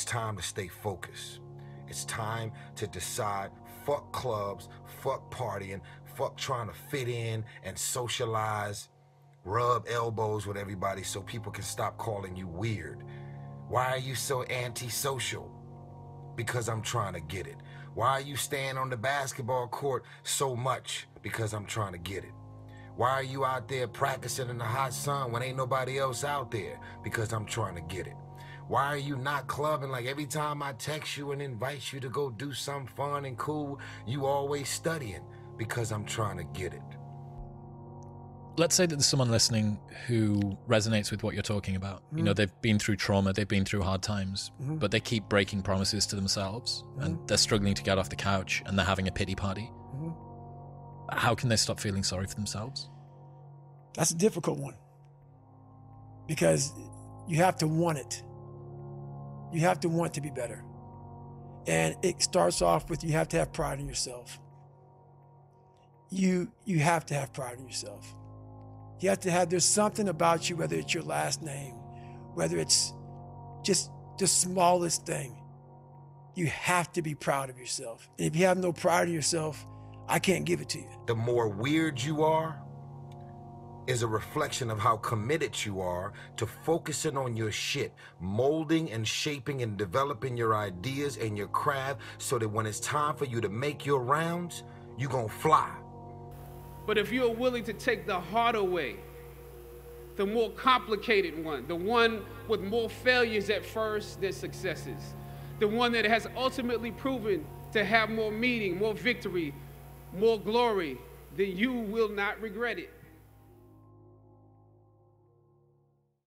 It's time to stay focused. It's time to decide fuck clubs, fuck partying, fuck trying to fit in and socialize, rub elbows with everybody so people can stop calling you weird. Why are you so antisocial? Because I'm trying to get it. Why are you staying on the basketball court so much? Because I'm trying to get it. Why are you out there practicing in the hot sun when ain't nobody else out there? Because I'm trying to get it. Why are you not clubbing like every time I text you and invite you to go do something fun and cool, you always studying? Because I'm trying to get it. Let's say that there's someone listening who resonates with what you're talking about. You know, mm. they've been through trauma, they've been through hard times, mm-hmm. but they keep breaking promises to themselves and mm-hmm. they're struggling to get off the couch and they're having a pity party. Mm-hmm. How can they stop feeling sorry for themselves? That's a difficult one because you have to want it. You have to want to be better. And it starts off with you have to have pride in yourself. You you have to have pride in yourself. You have to have there's something about you, whether it's your last name, whether it's just the smallest thing. You have to be proud of yourself. And if you have no pride in yourself, I can't give it to you. The more weird you are, is a reflection of how committed you are to focusing on your shit, molding and shaping and developing your ideas and your craft so that when it's time for you to make your rounds, you're gonna fly. But if you're willing to take the harder way, the more complicated one, the one with more failures at first than successes, the one that has ultimately proven to have more meaning, more victory, more glory, then you will not regret it.